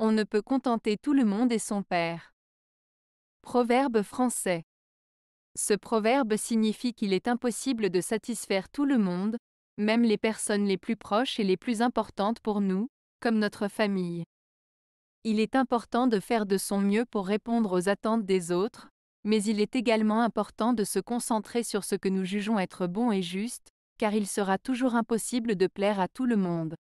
On ne peut contenter tout le monde et son père. Proverbe français. Ce proverbe signifie qu'il est impossible de satisfaire tout le monde, même les personnes les plus proches et les plus importantes pour nous, comme notre famille. Il est important de faire de son mieux pour répondre aux attentes des autres, mais il est également important de se concentrer sur ce que nous jugeons être bon et juste, car il sera toujours impossible de plaire à tout le monde.